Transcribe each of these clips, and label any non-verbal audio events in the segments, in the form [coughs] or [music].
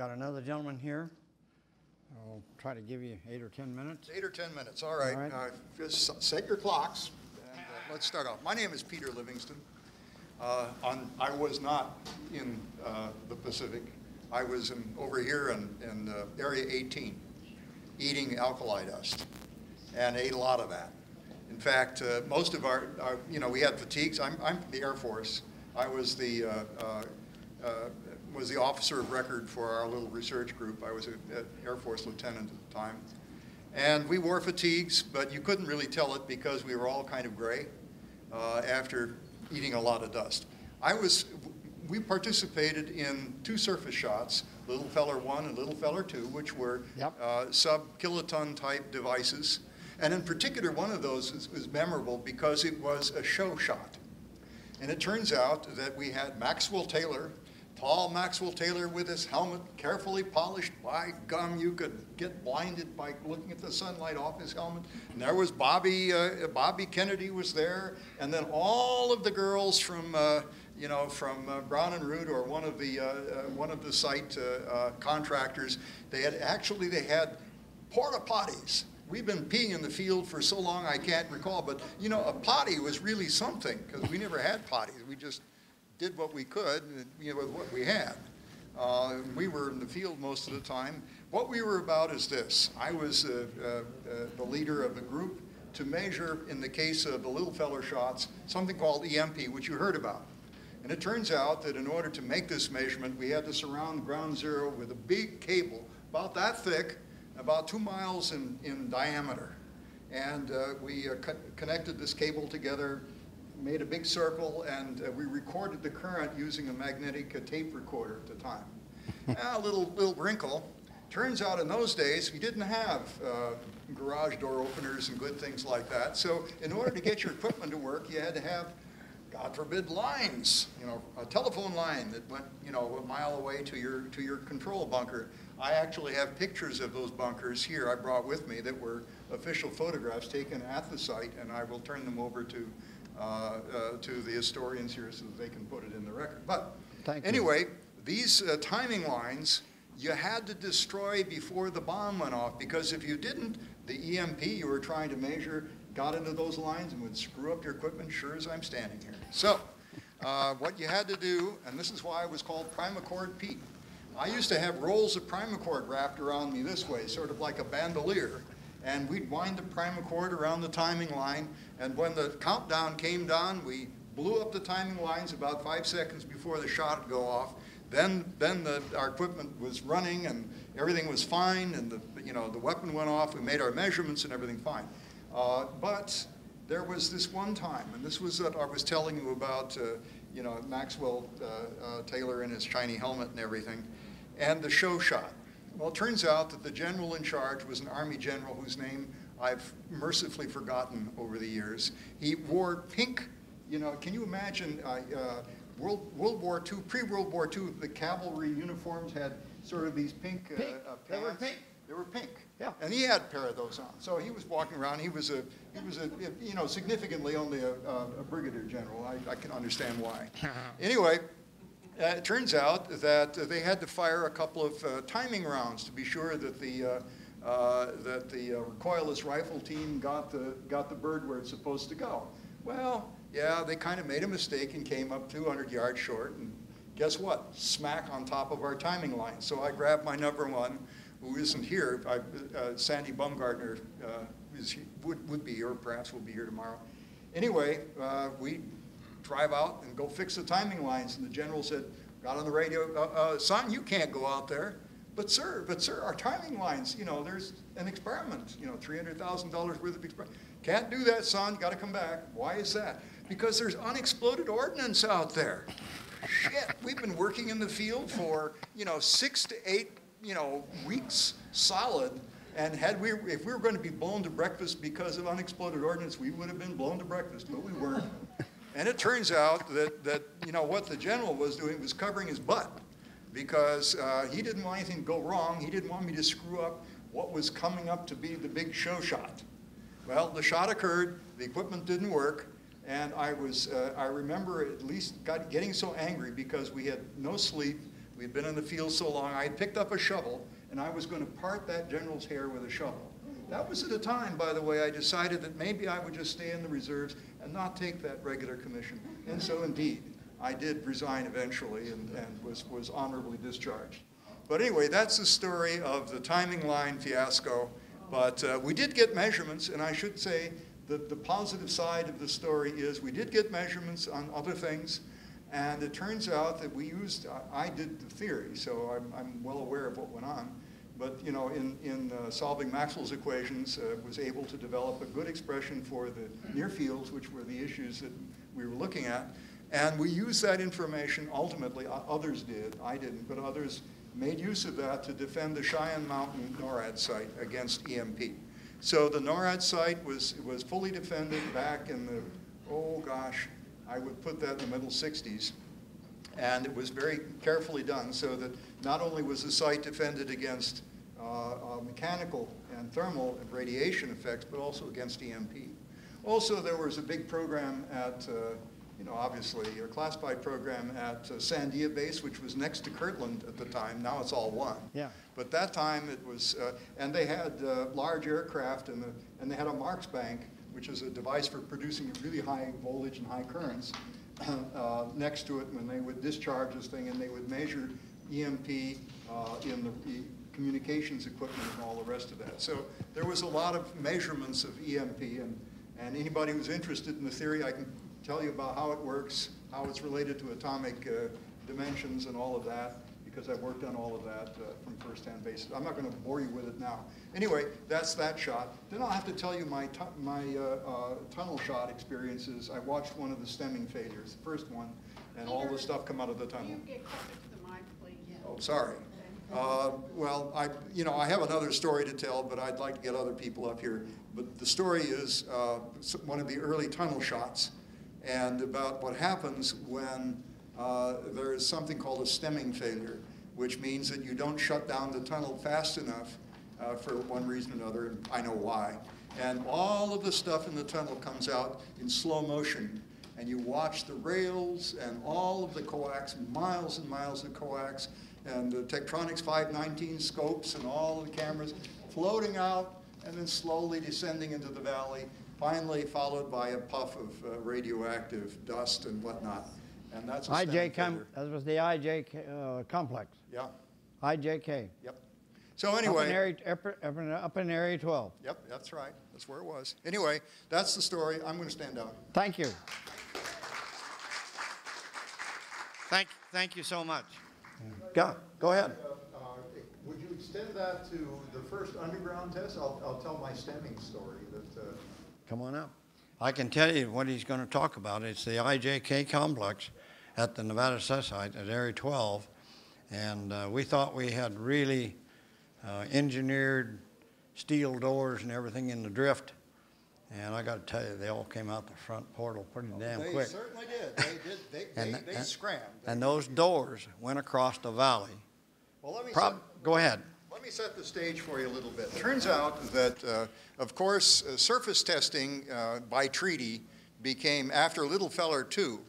got another gentleman here. I'll try to give you eight or 10 minutes. Eight or 10 minutes, all right. All right. Uh, Just set your clocks, and uh, let's start off. My name is Peter Livingston. Uh, on- I was not in uh, the Pacific. I was in- over here in in, uh, Area 18, eating alkali dust, and ate a lot of that. In fact, uh, most of our, our- you know, we had fatigues. I'm I'm the Air Force. I was the, uh, uh, uh, was the officer of record for our little research group. I was an Air Force lieutenant at the time. And we wore fatigues, but you couldn't really tell it because we were all kind of gray uh, after eating a lot of dust. I was, we participated in two surface shots, Little Feller 1 and Little Feller 2, which were Yep. uh, sub-kiloton type devices. And in particular, one of those is, is memorable because it was a show shot. And it turns out that we had Maxwell Taylor, tall Maxwell Taylor with his helmet carefully polished. By gum, you could get blinded by looking at the sunlight off his helmet. And there was Bobby, uh, Bobby Kennedy was there, and then all of the girls from, uh, you know, from uh, Brown and Root or one of the, uh, uh, one of the site uh, contractors. They had actually they had porta potties. We've been peeing in the field for so long I can't recall, but you know, a potty was really something because we never had potties. We just did what we could, you know, with what we had. Uh, we were in the field most of the time. What we were about is this: I was uh, uh, uh, the leader of a group to measure, in the case of the little feller shots, something called EMP, which you heard about. And it turns out that in order to make this measurement, we had to surround ground zero with a big cable, about that thick, about two miles in, in diameter. And uh, we uh, co- connected this cable together, made a big circle, and uh, we recorded the current using a magnetic uh, tape recorder at the time. [laughs] Ah, a little, little wrinkle. Turns out in those days, we didn't have uh, garage door openers and good things like that. So in order to get your equipment to work, you had to have God forbid, lines, you know, a telephone line that went, you know, a mile away to your, to your control bunker. I actually have pictures of those bunkers here I brought with me that were official photographs taken at the site, and I will turn them over to, to the historians here so that they can put it in the record. But Thank you. anyway, these uh, timing lines, you had to destroy before the bomb went off, because if you didn't, the EMP you were trying to measure got into those lines and would screw up your equipment, sure as I'm standing here. So, uh, what you had to do, and this is why I was called Primacord Pete. I used to have rolls of Primacord wrapped around me this way, sort of like a bandolier, and we'd wind the Primacord around the timing line, and when the countdown came down, we blew up the timing lines about five seconds before the shot would go off. Then, then the, our equipment was running and everything was fine, and the, you know, the weapon went off. We made our measurements and everything fine. Uh, but there was this one time, and this was what I was telling you about, uh, you know, Maxwell uh, uh, Taylor and his shiny helmet and everything, and the show shot. Well, it turns out that the general in charge was an Army general whose name I've mercifully forgotten over the years. He wore pink, you know, can you imagine uh, uh, World, World War II, pre-World War II, the cavalry uniforms had sort of these pink, uh, Pink. uh, They were pink. They were pink. Yeah. And he had a pair of those on. So he was walking around. He was a, he was a, you know, significantly only a, a a brigadier general. I, I can understand why. [laughs] Anyway, uh, it turns out that they had to fire a couple of uh, timing rounds to be sure that the, uh, uh, that the uh, recoilless rifle team got the, got the bird where it's supposed to go. Well, yeah, they kind of made a mistake and came up 200 yards short. And guess what? Smack on top of our timing line. So I grabbed my number one, who isn't here. I, uh, Sandy Bumgartner uh, is, would, would be here, or perhaps will be here tomorrow. Anyway, we drive out and go fix the timing lines. And the general said, got on the radio, uh, uh, son, you can't go out there. But sir, but sir, our timing lines, you know, there's an experiment, you know, $300,000 worth of experiment. Can't do that, son, got to come back. Why is that? Because there's unexploded ordnance out there. Shit, we've been working in the field for, you know, six to eight, you know, weeks solid. And had we, if we were going to be blown to breakfast because of unexploded ordnance, we would have been blown to breakfast, but we weren't. And it turns out that, that, you know, what the general was doing was covering his butt because uh, he didn't want anything to go wrong. He didn't want me to screw up what was coming up to be the big show shot. Well, the shot occurred, the equipment didn't work, and I was, uh, I remember at least got, getting so angry because we had no sleep, We'd been in the field so long, I picked up a shovel, and I was going to part that general's hair with a shovel. That was at a time, by the way, I decided that maybe I would just stay in the reserves and not take that regular commission. And so indeed, I did resign eventually and, and was, was honorably discharged. But anyway, that's the story of the timing line fiasco. But uh, we did get measurements, and I should say that the positive side of the story is we did get measurements on other things. And it turns out that we used, I, I did the theory, so I'm, I'm well aware of what went on. But you know, in, in uh, solving Maxwell's equations, uh, was able to develop a good expression for the near fields, which were the issues that we were looking at. And we used that information ultimately, uh, others did, I didn't, but others made use of that to defend the Cheyenne Mountain NORAD site against EMP. So the NORAD site was, was fully defended back in the, oh gosh, I would put that in the middle 60s. And it was very carefully done so that not only was the site defended against mechanical and thermal and radiation effects, but also against EMP. Also, there was a big program at, uh, you know, obviously, a classified program at uh, Sandia Base, which was next to Kirtland at the time. Now it's all one. Yeah. But that time it was, uh, and they had uh, large aircraft and, the, and they had a Marx bank, which is a device for producing really high voltage and high currents, [clears throat] uh, next to it when they would discharge this thing and they would measure EMP uh, in the communications equipment and all the rest of that. So there was a lot of measurements of EMP and, and anybody who's interested in the theory, I can tell you about how it works, how it's related to atomic uh, dimensions and all of that because I've worked on all of that uh, from first-hand basis. I'm not going to bore you with it now. Anyway, that's that shot. Then I'll have to tell you my, tu my uh, uh, tunnel shot experiences. I watched one of the stemming failures, the first one, and all the stuff come out of the tunnel. Can you get closer to the mic, please? Oh, sorry. Uh, well, I, you know, I have another story to tell, but I'd like to get other people up here. But the story is uh, one of the early tunnel shots and about what happens when uh, there is something called a stemming failure, which means that you don't shut down the tunnel fast enough uh, for one reason or another, and I know why. And all of the stuff in the tunnel comes out in slow motion, and you watch the rails and all of the coax, miles and miles of coax, and the Tektronix 519 scopes and all the cameras floating out and then slowly descending into the valley, finally followed by a puff of uh, radioactive dust and whatnot. And that's a IJ, com- that was the IJ uh, complex, Yeah, IJK. yep. So Up in anyway, area, up up in, up in area 12. yep, that's right. That's where it was. Anyway, that's the story. I'm going to stand down. Thank you. Thank, thank you so much. Go, go ahead. Uh, Would you extend that to the first underground test? I'll, I'll tell my stemming story that, uh, Come on up. I can tell you what he's going to talk about. It's the IJK complex at the Nevada Test Site at Area 12. And uh, we thought we had really uh, engineered steel doors and everything in the drift. And I got to tell you, they all came out the front portal pretty damn They quick. They certainly did. They did, they, [laughs] And- they, they and- scrammed. And those doors went across the valley. Well, let me, set, go ahead. let me set the stage for you a little bit. Turns out that, uh, of course, uh, surface testing uh, by treaty became, after Little Feller 2,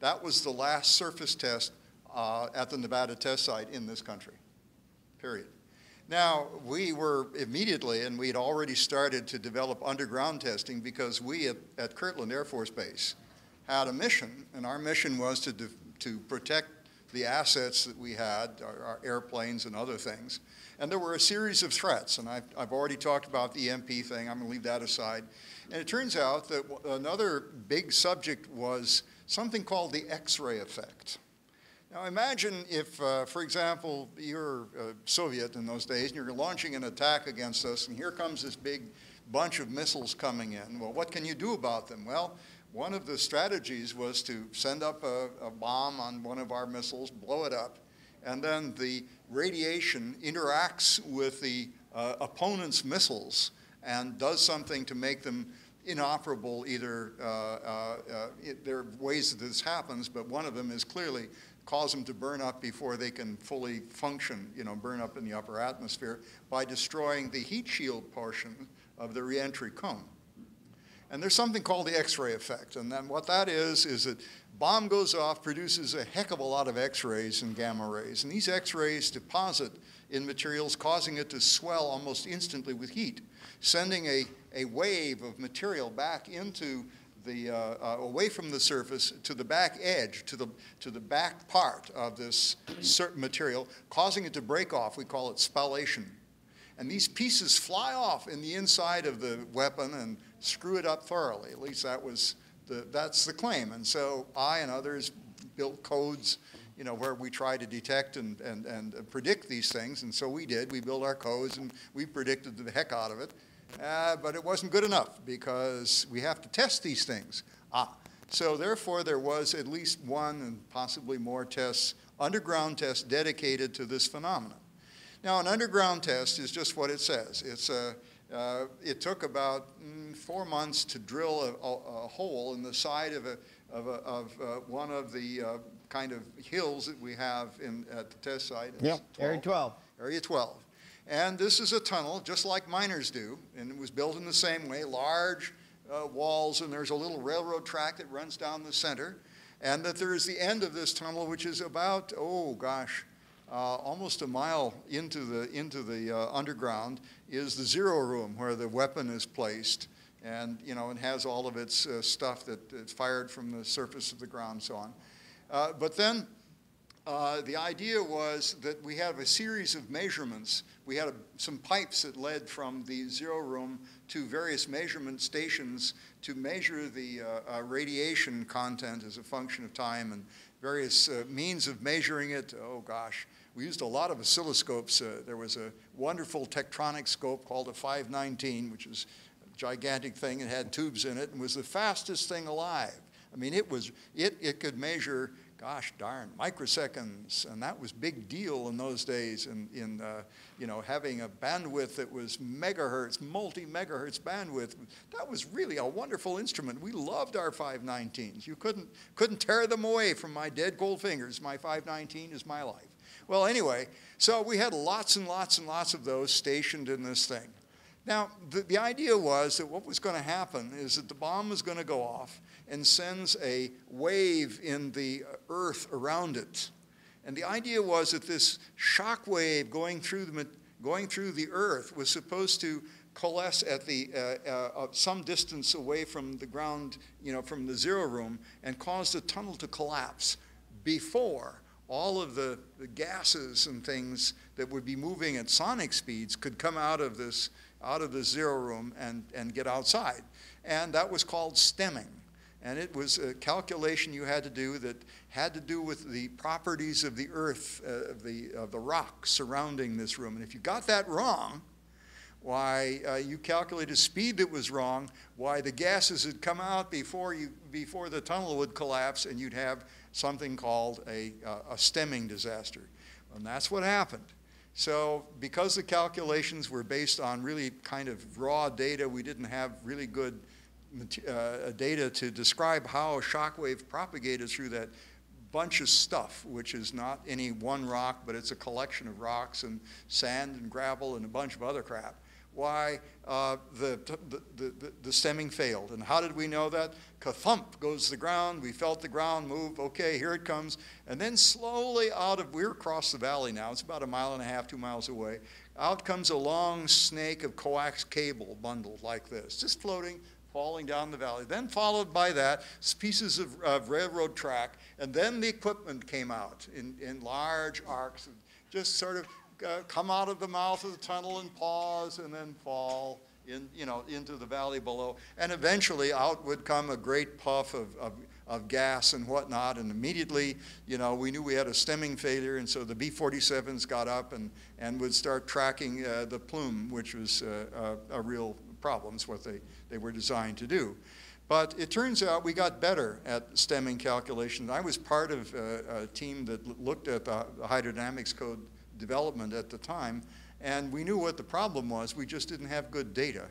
that was the last surface test uh, at the Nevada test site in this country, period. Now, we were immediately, and we had already started to develop underground testing because we at, at Kirtland Air Force Base had a mission, and our mission was to, to protect the assets that we had, our, our airplanes and other things. And there were a series of threats, and I've, I've already talked about the EMP thing. I'm going to leave that aside. And it turns out that another big subject was something called the X-ray effect. Now imagine if, uh, for example, you're uh, Soviet in those days and you're launching an attack against us, and here comes this big bunch of missiles coming in. Well, what can you do about them? Well, one of the strategies was to send up a, a bomb on one of our missiles, blow it up, and then the radiation interacts with the uh, opponent's missiles and does something to make them inoperable either uh, uh, uh, it, there are ways that this happens but one of them is clearly cause them to burn up before they can fully function you know burn up in the upper atmosphere by destroying the heat shield portion of the reentry cone And there's something called the X-ray effect. And then what that is, is that bomb goes off, produces a heck of a lot of X-rays and gamma rays. And these X-rays deposit in materials, causing it to swell almost instantly with heat, sending a, a wave of material back into the, uh, uh, away from the surface to the back edge, to the, to the back part of this certain material, causing it to break off. We call it spallation. And these pieces fly off in the inside of the weapon and screw it up thoroughly. At least that was the, that's the claim. And so I and others built codes, you know, where we try to detect and, and, and predict these things. And so we did. We built our codes and we predicted the heck out of it. Uh, but it wasn't good enough because we have to test these things. Ah, so therefore there was at least one and possibly more tests, underground tests dedicated to this phenomenon. Now, an underground test is just what it says. It's a, uh, it took about mm, four months to drill a, a, a, hole in the side of, a, of, of uh, one of the uh, kind of hills that we have in, at the test site. Yeah, Area 12. Area 12. And this is a tunnel, just like miners do, and it was built in the same way, large uh, walls, and there's a little railroad track that runs down the center, and that there is the end of this tunnel, which is about, oh gosh, uh, almost a mile into the, into the uh, underground is the zero room where the weapon is placed. And, you know, it has all of its uh, stuff that it's fired from the surface of the ground and so on. Uh, but then uh, the idea was that we have a series of measurements. We had a, some pipes that led from the zero room to various measurement stations to measure the uh, radiation content as a function of time and various means of measuring it. Oh, gosh we used a lot of oscilloscopes. Uh, there was a wonderful Tektronix scope called a 519, which was a gigantic thing. It had tubes in it and was the fastest thing alive. I mean, it was it it could measure, gosh darn, microseconds, and that was big deal in those days. In in uh, you know having a bandwidth that was megahertz, multi megahertz bandwidth, that was really a wonderful instrument. We loved our 519s. You couldn't couldn't tear them away from my dead gold fingers. My 519 is my life. Well, anyway, so we had lots and lots and lots of those stationed in this thing. Now, the, the idea was that what was going to happen is that the bomb was going to go off and sends a wave in the earth around it. And the idea was that this shock wave going through the, going through the earth was supposed to coalesce at the, uh, uh, some distance away from the ground, you know, from the zero room, and cause the tunnel to collapse before all of the, the gases and things that would be moving at sonic speeds could come out of this out of the zero room and, and get outside. And that was called stemming. And it was a calculation you had to do that had to do with the properties of the earth, uh, of, the, of the rock surrounding this room. And if you got that wrong, why uh, you calculated speed that was wrong, why the gases had come out before, you, before the tunnel would collapse, and you'd have something called a, uh, a stemming disaster. And that's what happened. So because the calculations were based on really kind of raw data, we didn't have really good uh, data to describe how a shock wave propagated through that bunch of stuff, which is not any one rock, but it's a collection of rocks and sand and gravel and a bunch of other crap why uh, the, the, the, the, stemming failed. And how did we know that? Ka-thump goes the ground. We felt the ground move. Okay, here it comes. And then slowly out of, we're across the valley now. It's about a mile and a half, two miles away. Out comes a long snake of coax cable bundled like this, just floating, falling down the valley. Then followed by that, pieces of, of railroad track. And then the equipment came out in, in large arcs, and just sort of uh, come out of the mouth of the tunnel and pause and then fall in, you know, into the valley below. And eventually out would come a great puff of, of, of gas and whatnot. And immediately, you know, we knew we had a stemming failure. And so the B-47s got up and, and would start tracking uh, the plume, which was uh, a, a real problem. It's what they, they were designed to do. But it turns out we got better at stemming calculations. I was part of a, a team that looked at the, the hydrodynamics code development at the time, and we knew what the problem was. We just didn't have good data.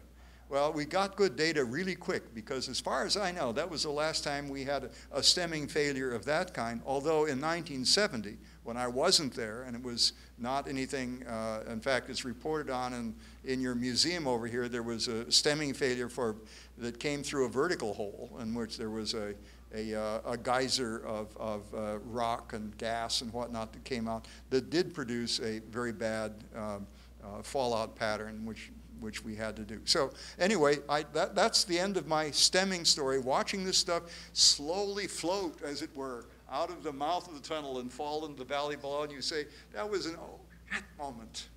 Well, we got good data really quick because, as far as I know, that was the last time we had a, a stemming failure of that kind. Although in 1970, when I wasn't there, and it was not anything, uh, in fact, it's reported on in, in your museum over here, there was a stemming failure for, that came through a vertical hole in which there was a, a, uh, a geyser of, of uh, rock and gas and whatnot that came out that did produce a very bad um, uh, fallout pattern, which which we had to do. So anyway, I, that, that's the end of my stemming story, watching this stuff slowly float, as it were, out of the mouth of the tunnel and fall into the valley below, and you say, that was an oh that moment.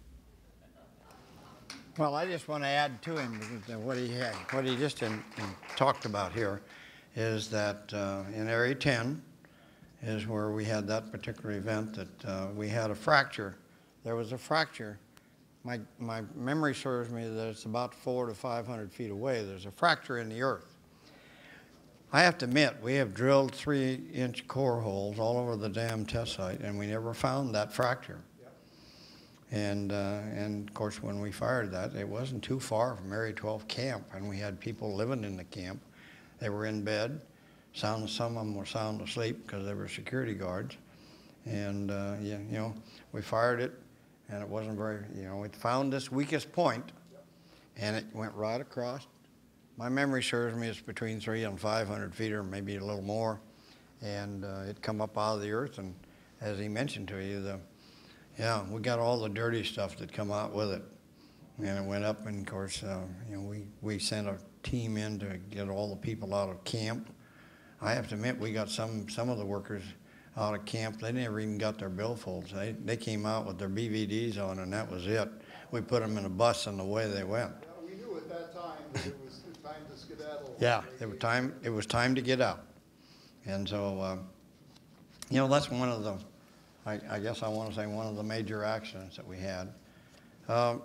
Well, I just want to add to him what he had, what he just in, in talked about here is that uh, in Area 10 is where we had that particular event that uh, we had a fracture. There was a fracture. My, my memory serves me that it's about four to 500 feet away. There's a fracture in the earth. I have to admit, we have drilled three inch core holes all over the dam test site, and we never found that fracture. And, uh, and of course, when we fired that, it wasn't too far from Area 12 camp, and we had people living in the camp. They were in bed. Sound, some of them were sound asleep because they were security guards. And, uh, yeah, you know, we fired it, and it wasn't very, you know, we found this weakest point, and it went right across. My memory serves me it's between three and 500 feet, or maybe a little more. And uh, it come up out of the earth, and as he mentioned to you, the yeah, we got all the dirty stuff that come out with it. And it went up, and of course, uh, you know, we, we sent a team in to get all the people out of camp. I have to admit, we got some, some of the workers out of camp. They never even got their billfolds. They, they came out with their BVDs on, and that was it. We put them in a bus, and away they went. Well, we knew at that time that it was [laughs] time to skedaddle. Yeah, it was time, it was time to get out. And so, uh, you know, that's one of the, I, I guess I want to say one of the major accidents that we had. Um,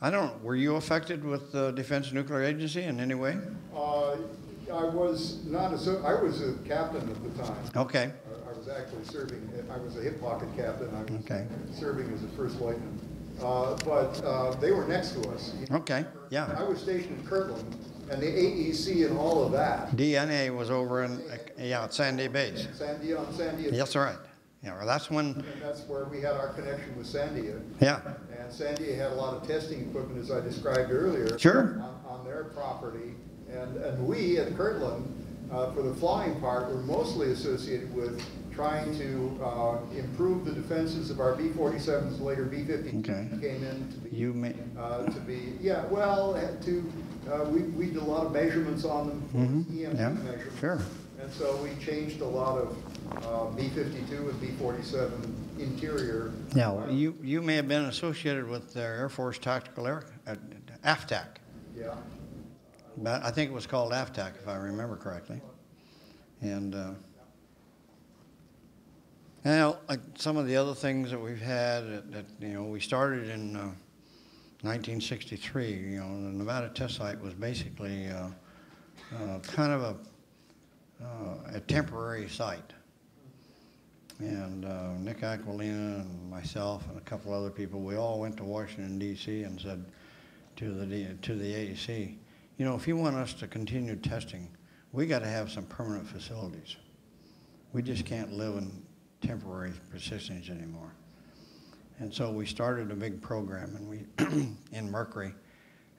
I don't, were you affected with the Defense Nuclear Agency in any way? Uh, I was not a, I was a captain at the time. Okay, I I was actually serving, I was a hip pocket captain. I was Okay. serving as a first lieutenant. Uh, But uh, they were next to us. okay, Yeah. I was stationed in Kirtland, and the AEC and all of that, DNA was over in, yeah, at Sandy Base. Sandia on Sandia. Yes, right. Yeah, well, that's when, And that's where we had our connection with Sandia. yeah, And Sandia had a lot of testing equipment, as I described earlier. Sure. On, on their property. And, and we at Kirtland, uh, for the flying part, were mostly associated with trying to, uh, improve the defenses of our B-47s, later B-50 Okay. came in to be. you may, Uh, to be, yeah, well, to, uh, we, we did a lot of measurements on them, Mm -hmm. Yeah, measurements. sure. And so we changed a lot of, uh, B-52 and B-47 interior. yeah, well, you, you may have been associated with their Air Force Tactical Air, uh, AFTAC. Yeah. But I think it was called AFTAC, if I remember correctly. And, uh, now, like some of the other things that we've had, that, that, you know, we started in uh, 1963. You know, the Nevada test site was basically uh, uh, kind of a, uh, a temporary site. And uh, Nick Aquilina and myself and a couple other people, we all went to Washington D.C. and said to the to the AEC, you know, if you want us to continue testing, we got to have some permanent facilities. We just can't live in temporary positions anymore. And so we started a big program, and we [clears throat] in Mercury,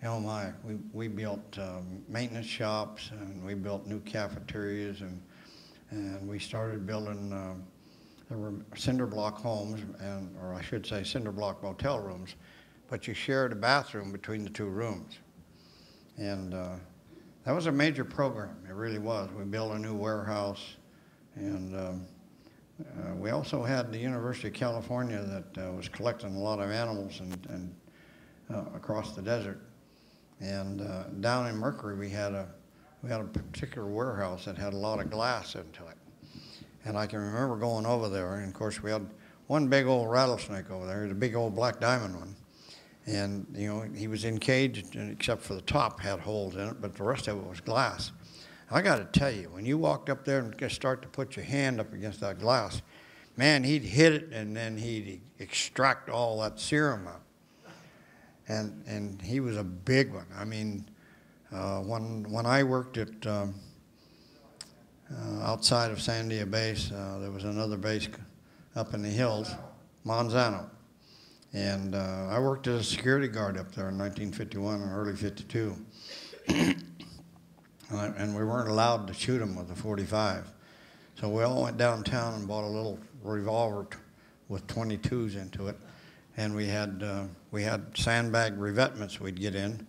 my, we we built um, maintenance shops and we built new cafeterias and and we started building. Um, there were cinder block homes, and or I should say cinder block motel rooms, but you shared a bathroom between the two rooms. And uh, that was a major program. It really was. We built a new warehouse, and um, uh, we also had the University of California that uh, was collecting a lot of animals and, and uh, across the desert. And uh, down in Mercury, we had a we had a particular warehouse that had a lot of glass into it. And I can remember going over there, and of course we had one big old rattlesnake over there, the big old black diamond one. And, you know, he was encaged, and except for the top had holes in it, but the rest of it was glass. I got to tell you, when you walked up there and start to put your hand up against that glass, man, he'd hit it and then he'd extract all that serum out. And, and he was a big one. I mean, uh, when, when I worked at uh, outside of Sandia Base, uh, there was another base up in the hills, Manzano. And uh, I worked as a security guard up there in 1951 and early 52. [coughs] and, and we weren't allowed to shoot them with a 45. So we all went downtown and bought a little revolver with 22s into it. And we had, uh, we had sandbag revetments we'd get in.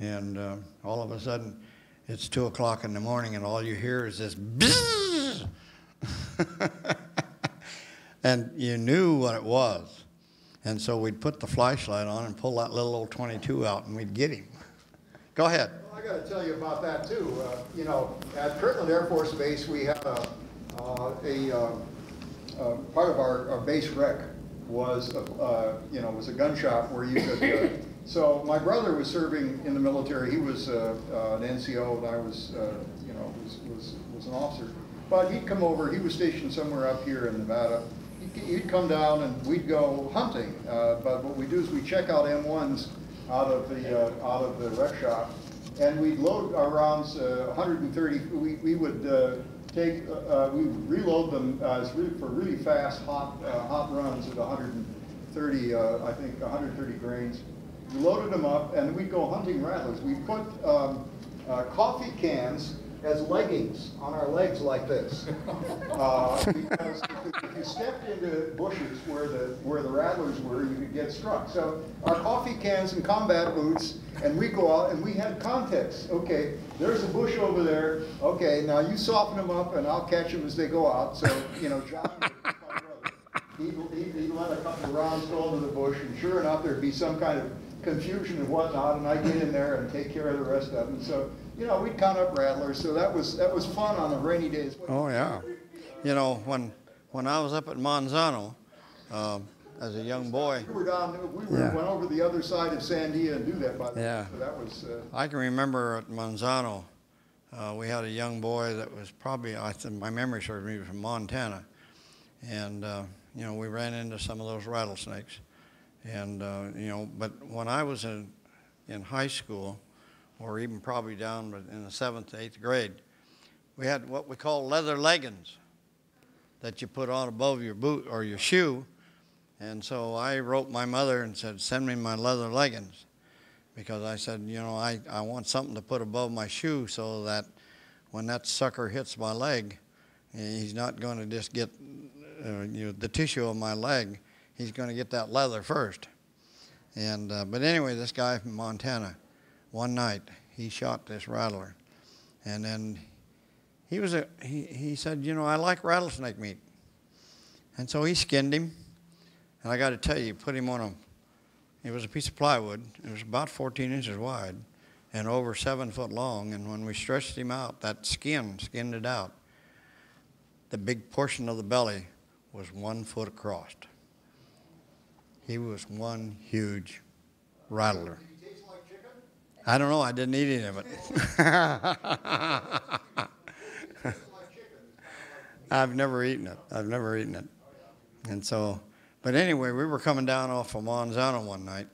And uh, all of a sudden, it's 2 o'clock in the morning, and all you hear is this [laughs] and you knew what it was. And so we'd put the flashlight on and pull that little old 22 out, and we'd get him. Go ahead. Well, I got to tell you about that too. Uh, you know, at Kirtland Air Force Base, we had a, uh, a, uh, uh, part of our, our base rec was, uh, you know, was a gun shop where you could. Uh, so my brother was serving in the military. He was uh, uh, an NCO, and I was, uh, you know, was, was was an officer. But he'd come over. He was stationed somewhere up here in Nevada. He'd, he'd come down and we'd go hunting. Uh, but what we do is we check out M1s out of the uh, out of the rec shop, and we'd load our rounds uh, 130. We, we would uh, take uh, uh, we reload them uh, really, for really fast hot uh, hot runs at 130. Uh, I think 130 grains. We loaded them up, and we'd go hunting rattlers. We put um, uh, coffee cans as leggings on our legs like this. [laughs] Uh, because if, if you stepped into bushes where the where the rattlers were, you could get struck. So our coffee cans and combat boots, and we go out and we had context. Okay, there's a bush over there. Okay, now you soften them up, and I'll catch them as they go out. So you know, John, he'd, he'd, he'd let a couple of rounds go into the bush, and sure enough, there'd be some kind of confusion and whatnot, and I'd get in there and take care of the rest of them. So, you know, we'd count up rattlers, so that was, that was fun on the rainy days. Oh yeah. You know, when when I was up at Manzano um, as a young boy, We were down, we were, Yeah. went over the other side of Sandia and do that by the way. Yeah. So that was, uh, I can remember at Manzano, uh, we had a young boy that was probably, I think my memory serves me, from Montana. And, uh, you know, we ran into some of those rattlesnakes. And, uh, you know, but when I was in, in high school, or even probably down in the seventh, eighth grade, we had what we call leather leggings that you put on above your boot or your shoe. And so I wrote my mother and said, send me my leather leggings because I said, you know, I, I want something to put above my shoe so that when that sucker hits my leg, he's not going to just get uh, you know, the tissue of my leg. He's going to get that leather first. And uh, but anyway, this guy from Montana, one night he shot this rattler, and then he was a he, he said, you know, I like rattlesnake meat, and so he skinned him, and I got to tell you, put him on a it was a piece of plywood. It was about 14 inches wide and over seven foot long. And when we stretched him out, that skin skinned it out. The big portion of the belly was one foot across. He was one huge rattler. did he taste like chicken? I don't know. I didn't eat any of it. [laughs] I've never eaten it. I've never eaten it. And so, but anyway, we were coming down off of Manzano one night.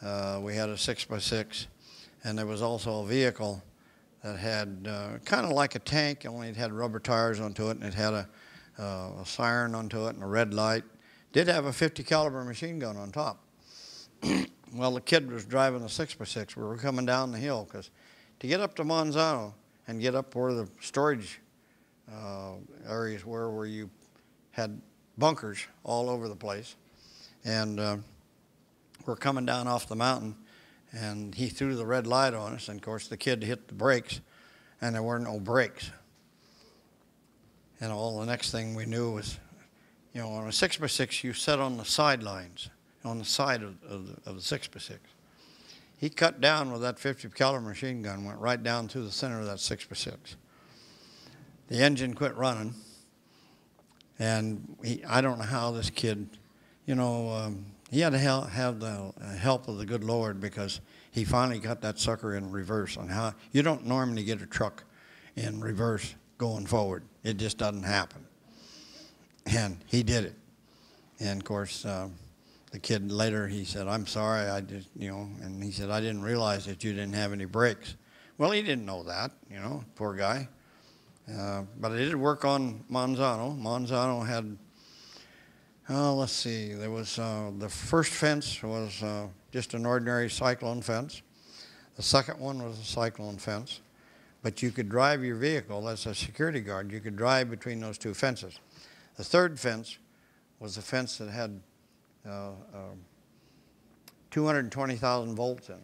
Uh, we had a six by six, and there was also a vehicle that had uh, kind of like a tank, only it had rubber tires onto it, and it had a, uh, a siren onto it and a red light. Did have a 50 caliber machine gun on top. [clears throat] well, the kid was driving by six. We were coming down the hill because to get up to Manzano and get up where the storage uh, areas were, where you had bunkers all over the place, and uh, we're coming down off the mountain, and he threw the red light on us, and of course the kid hit the brakes, and there were no brakes. And all the next thing we knew was, you know, on a six by six, you set on the sidelines, on the side of, of, the, of the six by six. He cut down with that 50 caliber machine gun, went right down through the center of that six by six. The engine quit running, and he, I don't know how this kid, you know, um, he had to have the help of the good Lord because he finally got that sucker in reverse. On how you don't normally get a truck in reverse going forward; it just doesn't happen. And he did it. And of course, uh, the kid later he said, "I'm sorry, I just, you know," and he said, "I didn't realize that you didn't have any brakes." Well, he didn't know that, you know, poor guy. Uh, but I did work on Manzano. Manzano had Oh, let's see. There was uh, the first fence was uh, just an ordinary cyclone fence. The second one was a cyclone fence, but you could drive your vehicle as a security guard. You could drive between those two fences. The third fence was a fence that had uh, um 220,000 volts in it.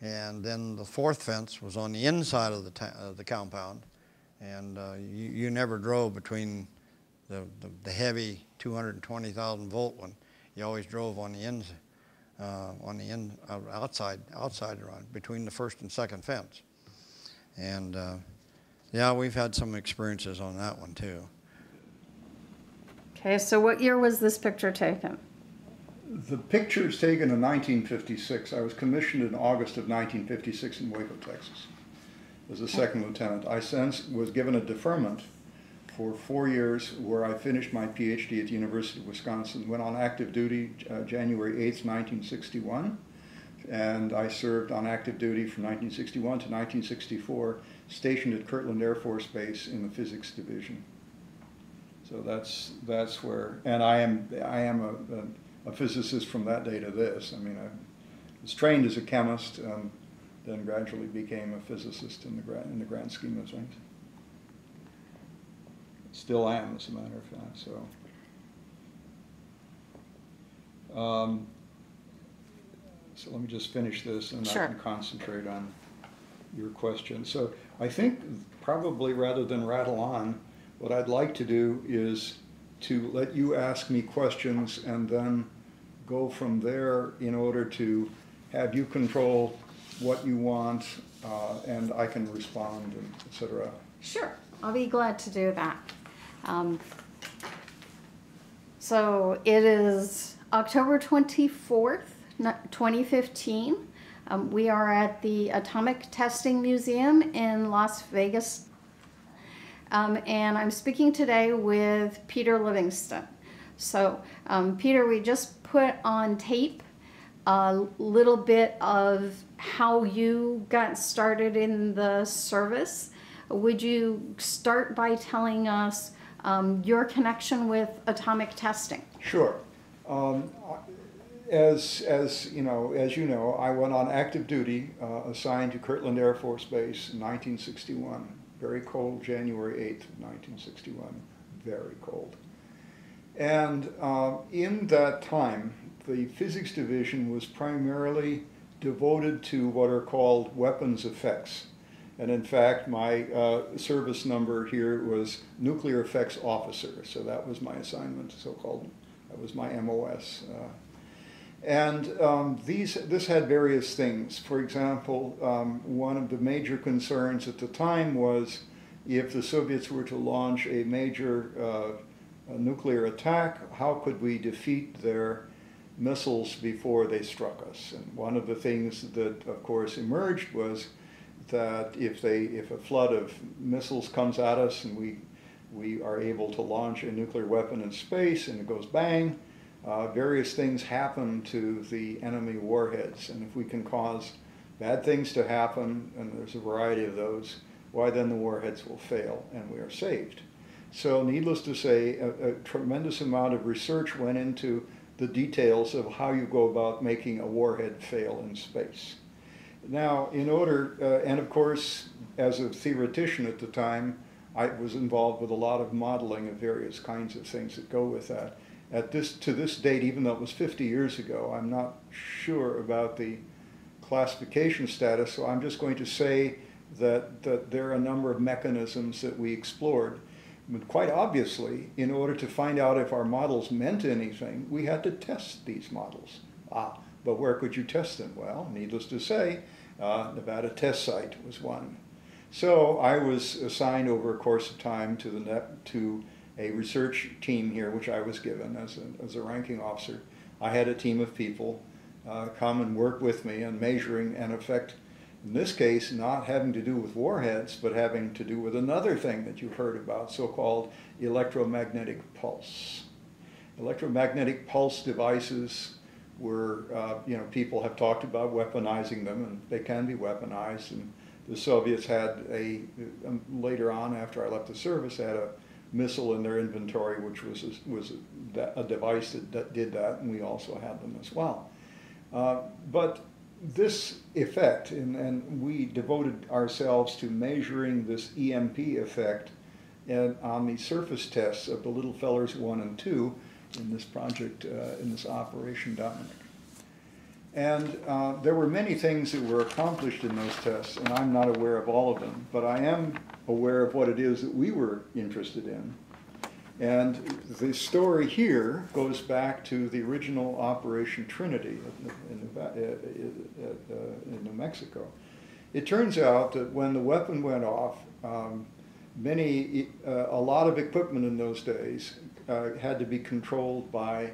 And then the fourth fence was on the inside of the, of the compound, and uh, you, you never drove between the, the, the heavy 220,000 volt one. You always drove on the ins, uh, on the in, uh, outside, outside around, between the first and second fence. And uh, yeah, we've had some experiences on that one too. Okay, so what year was this picture taken? The picture is taken in 1956. I was commissioned in August of 1956 in Waco, Texas, as a second lieutenant. I since was given a deferment for four years where I finished my PhD at the University of Wisconsin, went on active duty uh, January 8th, 1961, and I served on active duty from 1961 to 1964, stationed at Kirtland Air Force Base in the physics division. So that's that's where, and I am I am a, a, a physicist from that day to this. I mean, I was trained as a chemist, and then gradually became a physicist in the grand in the grand scheme of things. Still am, as a matter of fact. So. Um, so let me just finish this, and Sure. I can concentrate on your question. So I think probably rather than rattle on, what I'd like to do is to let you ask me questions and then go from there in order to have you control what you want uh, and I can respond, and et cetera. Sure, I'll be glad to do that. Um, so it is October 24th, n- 2015. Um, we are at the Atomic Testing Museum in Las Vegas. Um, and I'm speaking today with Peter Livingston. So, um, Peter, we just put on tape a little bit of how you got started in the service. Would you start by telling us um, your connection with atomic testing? Sure. Um, as, as, you know, as you know, I went on active duty, uh, assigned to Kirtland Air Force Base in 1961. Very cold, January 8th, 1961. Very cold. And uh, in that time, the physics division was primarily devoted to what are called weapons effects. And in fact, my uh, service number here was nuclear effects officer. So that was my assignment, so called, that was my MOS. Uh, and um, these, this had various things. For example, um, one of the major concerns at the time was if the Soviets were to launch a major uh, a nuclear attack, how could we defeat their missiles before they struck us? And one of the things that, of course, emerged was that if they, if a flood of missiles comes at us and we, we are able to launch a nuclear weapon in space and it goes bang, uh, various things happen to the enemy warheads. And if we can cause bad things to happen, and there's a variety of those, why then the warheads will fail and we are saved. So, needless to say, a, a tremendous amount of research went into the details of how you go about making a warhead fail in space. Now, in order, uh, and of course, as a theoretician at the time, I was involved with a lot of modeling of various kinds of things that go with that. At this, to this date, even though it was 50 years ago, I'm not sure about the classification status, so I'm just going to say that, that there are a number of mechanisms that we explored. But quite obviously, in order to find out if our models meant anything, we had to test these models. Ah, but where could you test them? Well, needless to say, uh, Nevada Test Site was one. So I was assigned over a course of time to the net, to a research team here, which I was given as a, as a ranking officer. I had a team of people uh, come and work with me on measuring an effect in this case, not having to do with warheads, but having to do with another thing that you've heard about, so-called electromagnetic pulse. Electromagnetic pulse devices were, uh, you know, people have talked about weaponizing them, and they can be weaponized. And the Soviets had a, um, later on, after I left the service, had a missile in their inventory, which was, a- was a- a device that, that did that, and we also had them as well. Uh, But this effect, and, and we devoted ourselves to measuring this EMP effect and on the surface tests of the little fellers one and two in this project, uh, in this Operation Dominic. And uh, there were many things that were accomplished in those tests, and I'm not aware of all of them, but I am aware of what it is that we were interested in. And the story here goes back to the original Operation Trinity in, uh, uh, New Mexico. It turns out that when the weapon went off, um, many, uh, a lot of equipment in those days uh, had to be controlled by,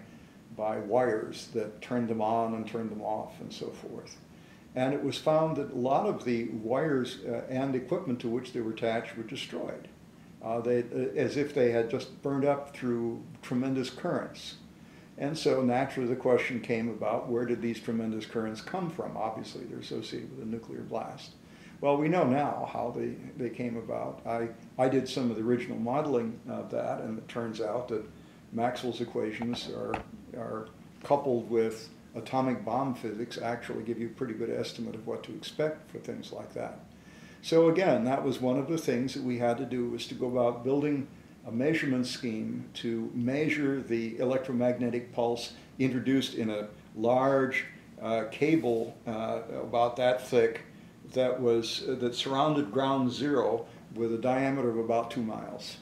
by wires that turned them on and turned them off and so forth. And it was found that a lot of the wires uh, and equipment to which they were attached were destroyed. Uh, they, uh, as if they had just burned up through tremendous currents. And so naturally the question came about where did these tremendous currents come from? Obviously they're associated with a nuclear blast. Well, we know now how they, they came about. I, I did some of the original modeling of that, and it turns out that Maxwell's equations are, are coupled with atomic bomb physics actually give you a pretty good estimate of what to expect for things like that. So again, that was one of the things that we had to do was to go about building a measurement scheme to measure the electromagnetic pulse introduced in a large uh, cable uh, about that thick that was uh, that surrounded ground zero with a diameter of about two miles.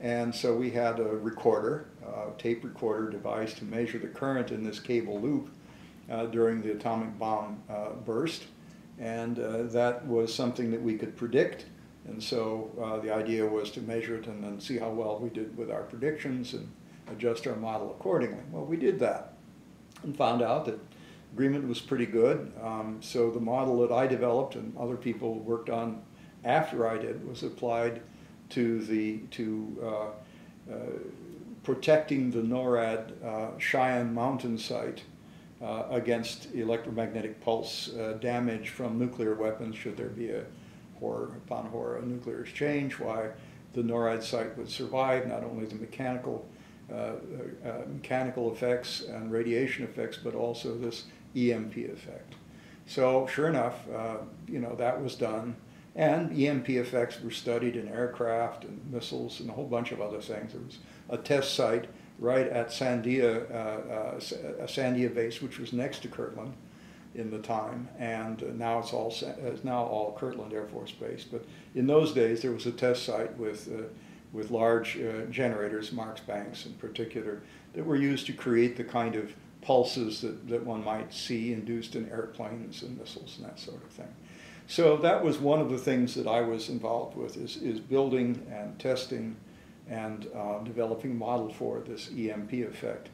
And so we had a recorder, a tape recorder device to measure the current in this cable loop uh, during the atomic bomb uh, burst. And uh, that was something that we could predict. And so uh, the idea was to measure it and then see how well we did with our predictions and adjust our model accordingly. Well, we did that and found out that agreement was pretty good. Um, so the model that I developed and other people worked on after I did was applied to the to uh, uh, protecting the NORAD uh, Cheyenne Mountain site against electromagnetic pulse damage from nuclear weapons should there be a horror upon horror a nuclear exchange. Why the NORAD site would survive not only the mechanical uh, uh, mechanical effects and radiation effects, but also this EMP effect. So sure enough, uh, you know that was done, and EMP effects were studied in aircraft and missiles and a whole bunch of other things. There was a test site right at Sandia, uh, uh, Sandia base, which was next to Kirtland in the time, and now it's all it's now all Kirtland Air Force Base. But in those days, there was a test site with uh, with large uh, generators, Marx Banks in particular, that were used to create the kind of pulses that, that one might see induced in airplanes and missiles and that sort of thing. So that was one of the things that I was involved with is, is building and testing and uh, developing model for this EMP effect.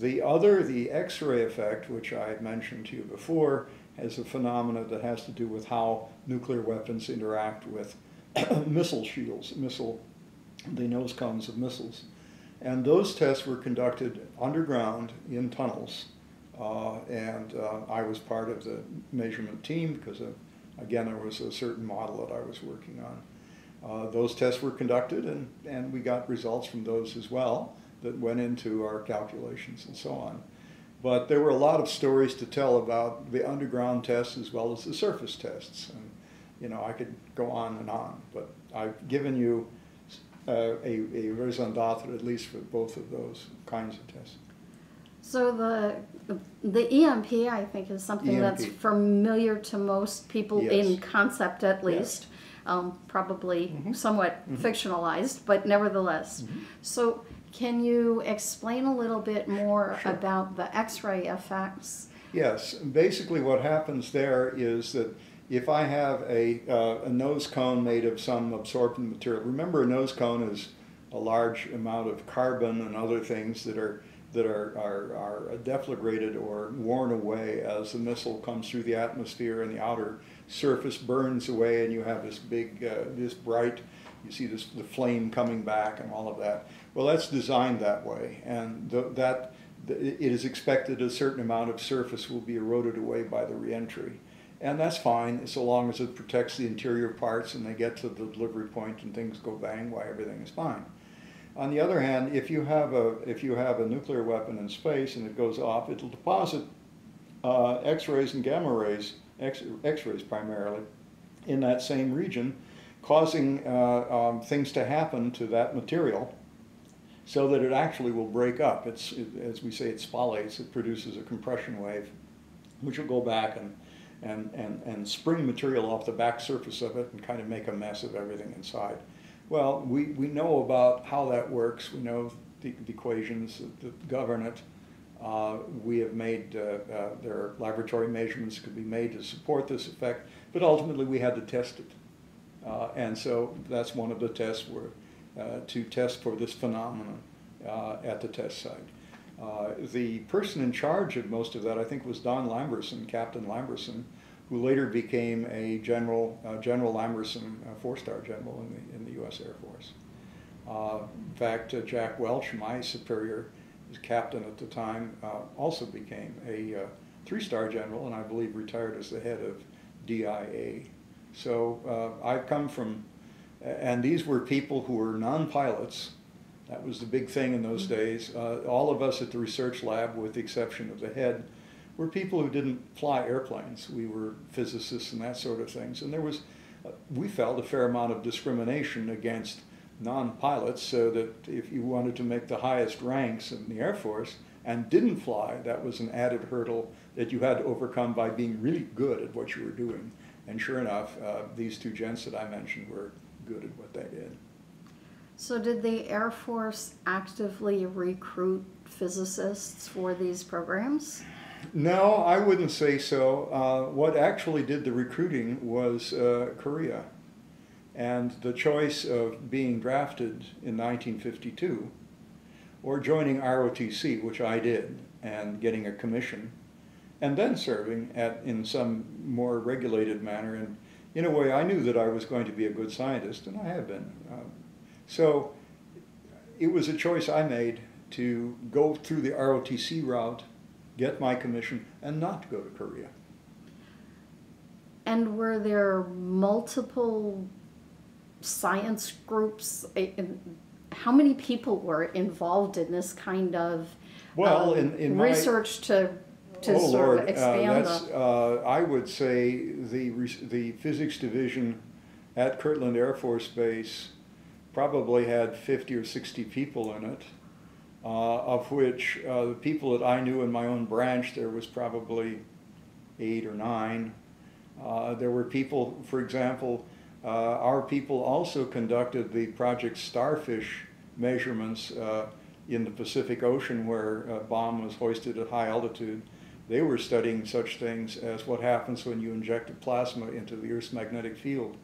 The other, the X-ray effect, which I had mentioned to you before, has a phenomena that has to do with how nuclear weapons interact with [coughs] missile shields, missile the nose cones of missiles. And those tests were conducted underground in tunnels. Uh, and uh, I was part of the measurement team because, again, there was a certain model that I was working on. Uh, those tests were conducted, and, and we got results from those as well that went into our calculations and so on. But there were a lot of stories to tell about the underground tests as well as the surface tests. And, you know, I could go on and on, but I've given you uh, a, a raison d'etre, at least for both of those kinds of tests. So the the EMP, I think, is something that's familiar to most people in concept, at least. Um, probably Mm-hmm. somewhat fictionalized, but nevertheless. So, can you explain a little bit more Sure. about the X-ray effects? Yes, basically what happens there is that if I have a, uh, a nose cone made of some absorbent material, remember a nose cone is a large amount of carbon and other things that are that are, are, are deflagrated or worn away as the missile comes through the atmosphere and the outer surface burns away and you have this big, uh, this bright, you see this, the flame coming back and all of that. Well, that's designed that way and th- that, th- it is expected a certain amount of surface will be eroded away by the reentry. And that's fine, so long as it protects the interior parts and they get to the delivery point and things go bang, why everything is fine. On the other hand, if you have a, if you have a nuclear weapon in space and it goes off, it'll deposit uh, X-rays and gamma rays, X-rays primarily, in that same region, causing uh, um, things to happen to that material so that it actually will break up. It's, it, as we say, it spallates, it produces a compression wave, which will go back and, and, and, and spring material off the back surface of it and kind of make a mess of everything inside. Well, we, we know about how that works. We know the, the equations that, govern it. Uh, we have made, uh, uh, there are laboratory measurements could be made to support this effect, but ultimately we had to test it. Uh, and so that's one of the tests were uh, to test for this phenomenon uh, at the test site. The person in charge of most of that, I think, was Don Lamberson, Captain Lamberson, who later became a General uh, General Lamberson, a four-star general in the in the U.S. Air Force. Uh, in fact, Jack Welch, my superior, was captain at the time, also became a three-star general, and I believe retired as the head of DIA. So uh, I've come from, and these were people who were non-pilots. That was the big thing in those mm-hmm. days. Uh, all of us at the research lab, with the exception of the head, were people who didn't fly airplanes. We were physicists and that sort of things. And there was, uh, we felt, a fair amount of discrimination against non-pilots so that if you wanted to make the highest ranks in the Air Force and didn't fly, that was an added hurdle that you had to overcome by being really good at what you were doing. And sure enough, uh, these two gents that I mentioned were good at what they did. So, did the Air Force actively recruit physicists for these programs? No, I wouldn't say so. Uh, what actually did the recruiting was uh, Korea. And the choice of being drafted in 1952 or joining ROTC, which I did, and getting a commission and then serving at in some more regulated manner. And in a way, I knew that I was going to be a good scientist, and I have been. Um, so it was a choice I made to go through the ROTC route, get my commission, and not go to Korea. And were there multiple science groups? How many people were involved in this kind of well, um, in, in research my, to to oh, sort Lord. of expand uh, that's, the. Uh, I would say the, the physics division at Kirtland Air Force Base probably had 50 or 60 people in it, uh, of which uh, the people that I knew in my own branch, there was probably eight or nine. Uh, there were people, for example, uh, our people also conducted the Project Starfish measurements in the Pacific Ocean where a bomb was hoisted at high altitude they were studying such things as what happens when you inject a plasma into the Earth's magnetic field.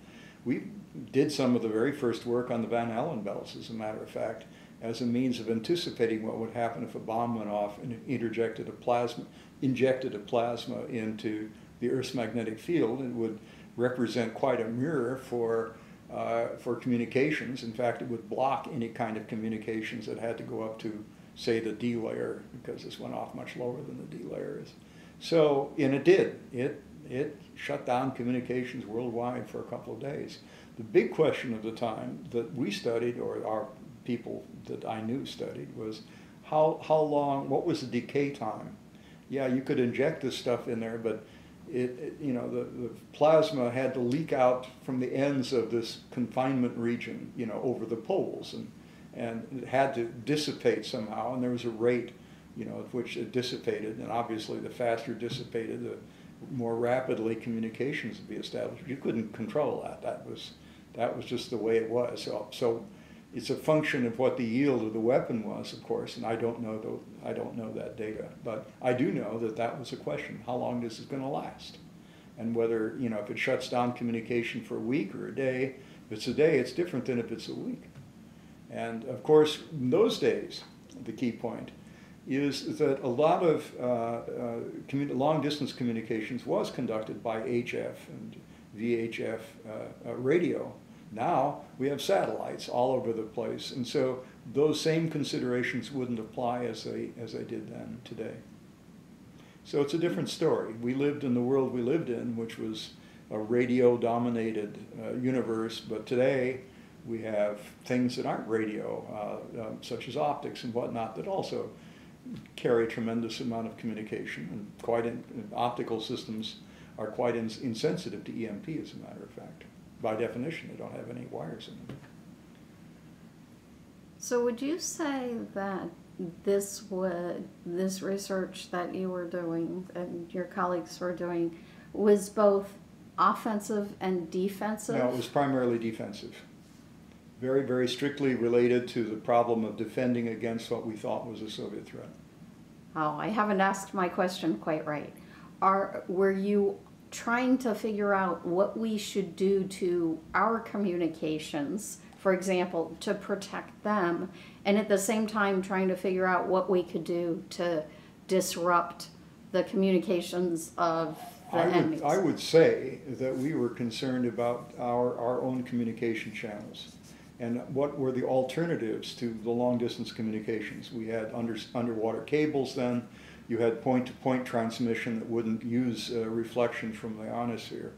We did some of the very first work on the Van Allen belts, as a matter of fact, as a means of anticipating what would happen if a bomb went off and interjected a plasma, injected a plasma into the Earth's magnetic field. It would represent quite a mirror for uh, for communications. In fact, it would block any kind of communications that had to go up to say the D layer because this went off much lower than the D layer is. So, and it did. It it shut down communications worldwide for a couple of days. The big question of the time that we studied, or our people that I knew studied, was how how long? What was the decay time? Yeah, you could inject this stuff in there, but it, it, you know the, the plasma had to leak out from the ends of this confinement region you know over the poles and and it had to dissipate somehow, and there was a rate, you know, at which it dissipated, and obviously the faster it dissipated, the more rapidly communications would be established. You couldn't control that. That was that was just the way it was. So, so it's a function of what the yield of the weapon was, of course, and I don't know the, I don't know that data, but I do know that that was a question: how long this is going to last, and whether you know if it shuts down communication for a week or a day. If it's a day, it's different than if it's a week. And of course, in those days, the key point is that a lot of uh, uh, long distance communications was conducted by HF and VHF uh, uh, radio. Now we have satellites all over the place, and so those same considerations wouldn't apply as they as they did then today. So it's a different story. We lived in the world we lived in, which was a radio-dominated uh, universe, but today We have things that aren't radio, uh, um, such as optics and whatnot, that also carry a tremendous amount of communication. And quite in, optical systems are quite ins- insensitive to EMP, as a matter of fact. By definition, they don't have any wires in them. So would you say that this would, this research that you were doing and your colleagues were doing was both offensive and defensive? No, it was primarily defensive. Very, very strictly related to the problem of defending against what we thought was a Soviet threat. Oh, I haven't asked my question quite right. Are, were you trying to figure out what we should do to our communications, for example, to protect them, and at the same time trying to figure out what we could do to disrupt the communications of the I would, enemies? I would say that we were concerned about our, our own communication channels. And what were the alternatives to the long-distance communications? We had under, underwater cables then, you had point-to-point transmission that wouldn't use uh, reflection from the ionosphere.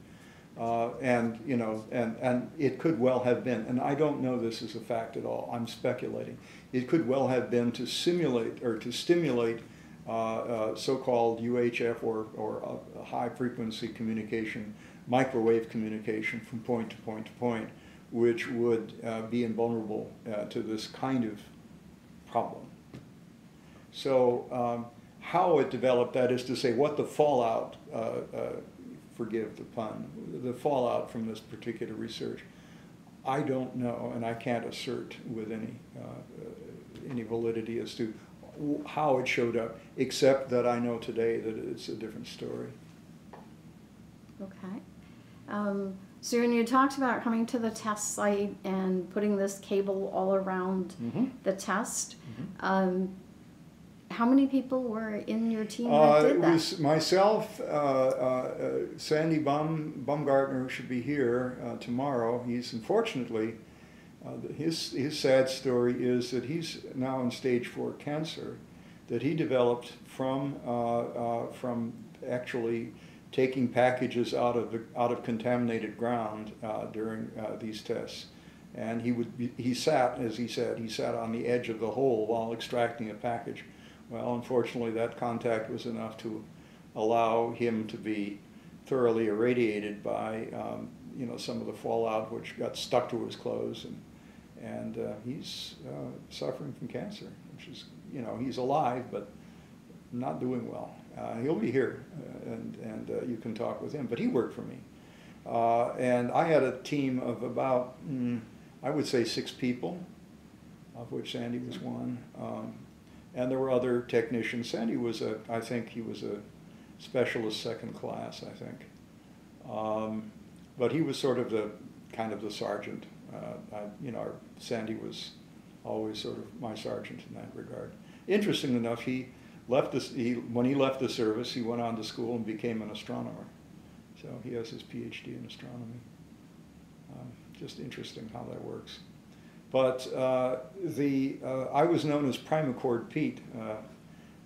Uh, and, you know, and, and it could well have been, and I don't know this as a fact at all, I'm speculating. It could well have been to simulate, or to stimulate uh, uh, so-called UHF or, or high-frequency communication, microwave communication from point to point to point, which would uh, be invulnerable uh, to this kind of problem. So um, how it developed, that is to say, what the fallout, uh, uh, forgive the pun, the fallout from this particular research, I don't know, and I can't assert with any, uh, any validity as to how it showed up, except that I know today that it's a different story. Okay. Um, so when you talked about coming to the test site and putting this cable all around Mhm. the test, um, how many people were in your team that Uh, did it that? was myself, uh, uh, Sandy Bum, Bumgartner, who should be here uh, tomorrow. He's unfortunately, uh, his, his sad story is that he's now in stage four cancer that he developed from, uh, uh, from actually taking packages out of, the, out of contaminated ground uh, during uh, these tests. And he would be, he sat, as he said, he sat on the edge of the hole while extracting a package. Well, unfortunately, that contact was enough to allow him to be thoroughly irradiated by, um, you know, some of the fallout which got stuck to his clothes, and and uh, he's uh, suffering from cancer, which is, you know, he's alive but not doing well. Uh, he'll be here, uh, and and uh, you can talk with him. But he worked for me, uh, and I had a team of about, mm, I would say, six people, of which Sandy was one. Um, and there were other technicians. Sandy was a, I think he was a specialist second class, I think. Um, but he was sort of the, kind of the sergeant. Uh, I, you know, Sandy was always sort of my sergeant in that regard. Interesting enough, he left this, he, when he left the service, he went on to school and became an astronomer. So he has his PhD in astronomy. Um, just interesting how that works. But uh, the, uh, I was known as Primacord Pete uh,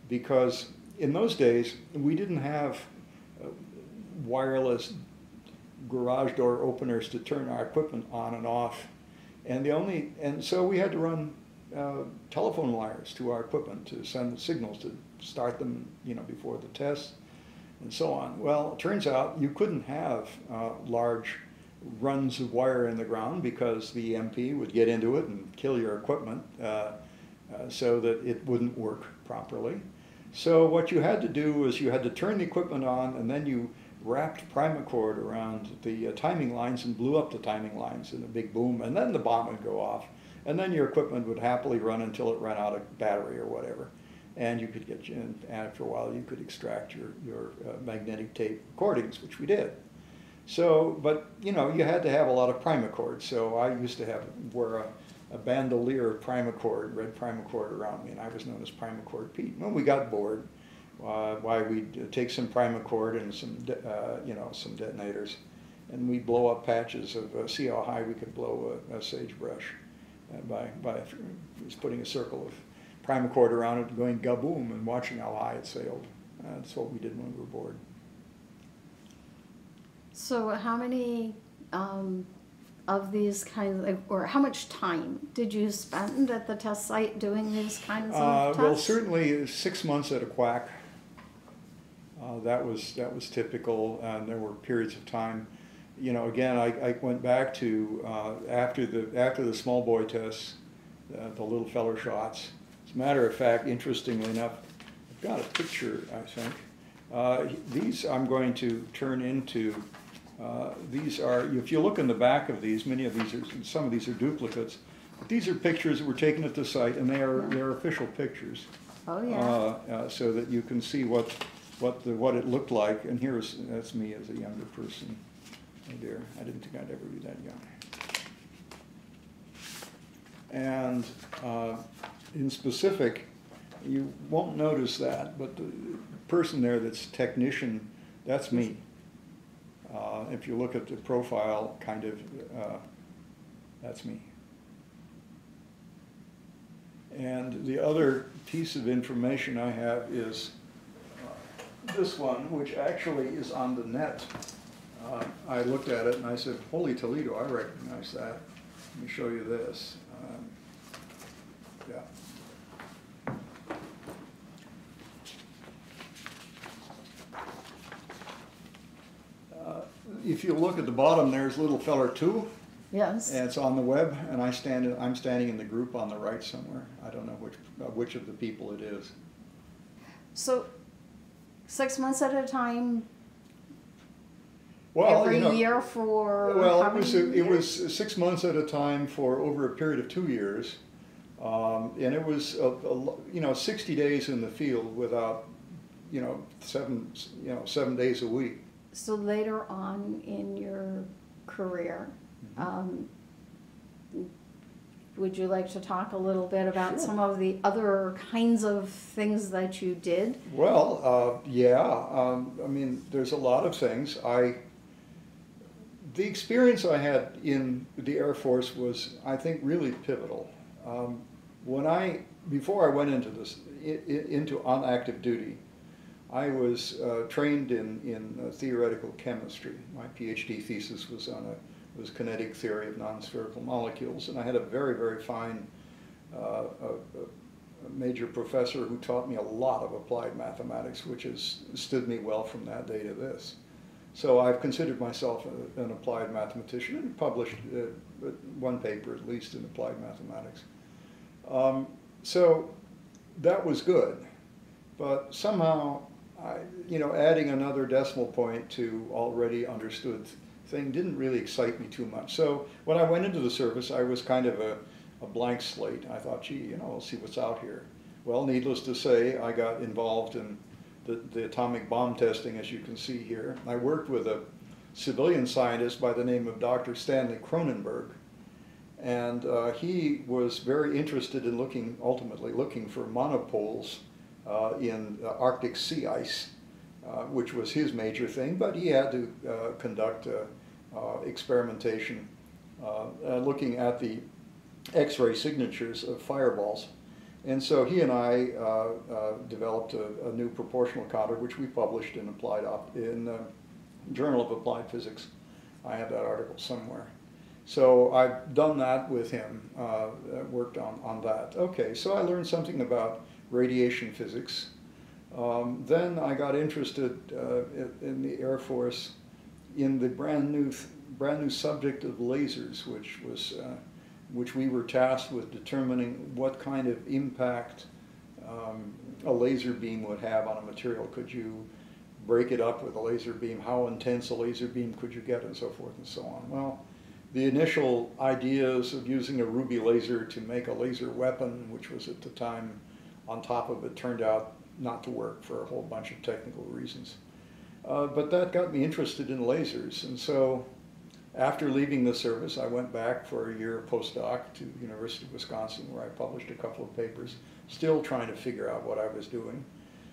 because in those days we didn't have uh, wireless garage door openers to turn our equipment on and off. And the only, and so we had to run uh, telephone wires to our equipment to send signals to start them, you know, before the test and so on. Well, it turns out you couldn't have uh, large runs of wire in the ground because the EMP would get into it and kill your equipment uh, uh, so that it wouldn't work properly. So what you had to do was you had to turn the equipment on and then you wrapped primacord around the uh, timing lines and blew up the timing lines in a big boom and then the bomb would go off and then your equipment would happily run until it ran out of battery or whatever and you could get and after a while you could extract your, your uh, magnetic tape recordings which we did so, but you know, you had to have a lot of primacord. So I used to have wear a, a bandolier of primacord, red primacord around me, and I was known as Primacord Pete. When we got bored, uh, why we'd take some primacord and some, uh, you know, some detonators, and we'd blow up patches of, uh, see how high we could blow a, a sagebrush uh, by by just putting a circle of primacord around it, going gaboom, and watching how high it sailed. that's what we did when we were bored. So how many um, of these kinds of, or how much time did you spend at the test site doing these kinds Uh, of tests? well, certainly six months at a quack. Uh, that was that was typical, and there were periods of time. You know, again, I, I went back to uh, after the after the small boy tests, uh, the little feller shots. As a matter of fact, interestingly enough, I've got a picture. I think uh, these I'm going to turn into. Uh, these are, if you look in the back of these, many of these are, some of these are duplicates. But these are pictures that were taken at the site, and they are they're official pictures Oh, yeah. uh, uh, so that you can see what, what, the, what it looked like. And here's, that's me as a younger person. Oh dear, I didn't think I'd ever be that young. And uh, in specific, you won't notice that, but the person there that's technician, that's me. Uh, If you look at the profile, kind of, uh, that's me. And the other piece of information I have is uh, this one, which actually is on the net. Uh, I looked at it and I said, holy Toledo, I recognize that. Let me show you this. Um, Yeah. Uh, If you look at the bottom, there's little feller two. Yes. And it's on the web, and I stand, I'm standing in the group on the right somewhere. I don't know which, uh, which of the people it is. So, six months at a time, Well, every you know, year for Well, it was, it was six months at a time for over a period of two years. Um, and it was, a, a you know, sixty days in the field without, you know, seven, you know, seven days a week. So later on in your career, Mm-hmm. um, would you like to talk a little bit about Sure. some of the other kinds of things that you did? Well, uh, yeah, um, I mean, there's a lot of things. I, the experience I had in the Air Force was, I think, really pivotal. Um, when I, before I went into this, into on active duty, I was uh, trained in, in uh, theoretical chemistry. My PhD thesis was on a was kinetic theory of non-spherical molecules, and I had a very, very fine uh, a, a- major professor who taught me a lot of applied mathematics, which has stood me well from that day to this. So I've considered myself a, an applied mathematician and published uh, one paper at least in applied mathematics. Um, so that was good, but somehow, I, you know, adding another decimal point to already understood thing didn't really excite me too much. So when I went into the service, I was kind of a, a blank slate. I thought, gee, you know, I'll see what's out here. Well, needless to say, I got involved in the, the atomic bomb testing, as you can see here. I worked with a civilian scientist by the name of Dr. Stanley Cronenberg. And uh, he was very interested in looking, ultimately looking for monopoles in uh, Arctic sea ice, uh, which was his major thing, but he had to uh, conduct uh, uh, experimentation uh, uh, looking at the X-ray signatures of fireballs. And so he and I uh, uh, developed a, a new proportional counter, which we published in Applied Op- in the Journal of Applied Physics. I have that article somewhere. So I've done that with him, uh, uh, worked on, on that. Okay, so I learned something about radiation physics. Um, then I got interested uh, in, the Air Force in the brand new, brand new subject of lasers, which was, uh, which we were tasked with determining what kind of impact um, a laser beam would have on a material. Could you break it up with a laser beam? How intense a laser beam could you get, and so forth and so on? Well, the initial ideas of using a ruby laser to make a laser weapon, which was at the time on top of it, turned out not to work for a whole bunch of technical reasons. Uh, but that got me interested in lasers, and so after leaving the service, I went back for a year postdoc to the University of Wisconsin, where I published a couple of papers, still trying to figure out what I was doing.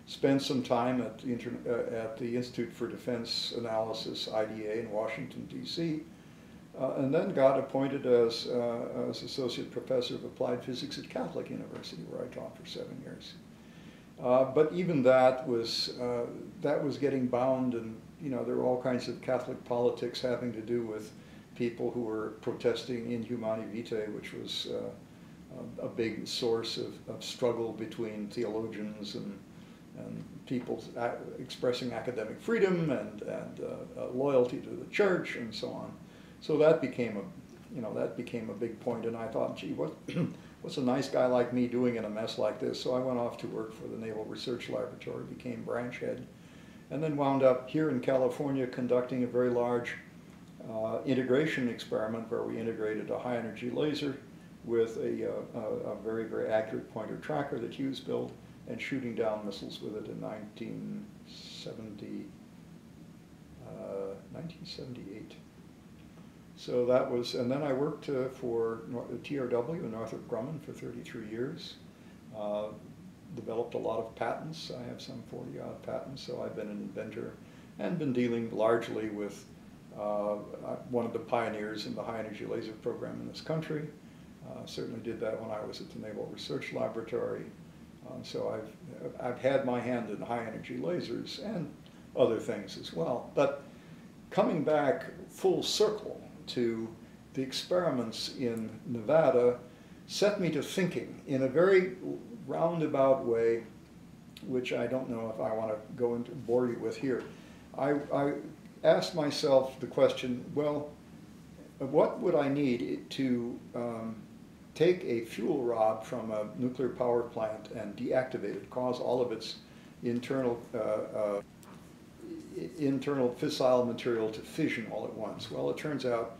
Spent some time at the, uh, at the Institute for Defense Analysis, IDA, in Washington, D.C., uh, and then got appointed as, uh, as associate professor of applied physics at Catholic University, where I taught for seven years. Uh, but even that was uh, that was getting bound, and you know there were all kinds of Catholic politics having to do with people who were protesting in Humanae Vitae, which was uh, a, big source of, of struggle between theologians and, and people expressing academic freedom and, and uh, loyalty to the church and so on. So that became a, you know, that became a big point, and I thought, gee, what, [clears throat] what's a nice guy like me doing in a mess like this? So I went off to work for the Naval Research Laboratory, became branch head, and then wound up here in California conducting a very large uh, integration experiment where we integrated a high energy laser with a, uh, a, a very, very accurate pointer tracker that Hughes built and shooting down missiles with it in 1970, uh, 1978. So that was, and then I worked uh, for TRW in Northrop Grumman for 33 years. Uh, developed a lot of patents. I have some 40 odd patents, so I've been an inventor and been dealing largely with uh, one of the pioneers in the high energy laser program in this country. Uh, certainly did that when I was at the Naval Research Laboratory. Um, so I've, I've had my hand in high energy lasers and other things as well. But coming back full circle to the experiments in Nevada set me to thinking in a very roundabout way, which I don't know if I want to go into bore you with here. I, I asked myself the question, well, what would I need to um, take a fuel rod from a nuclear power plant and deactivate it, cause all of its internal uh, uh, internal fissile material to fission all at once. Well, it turns out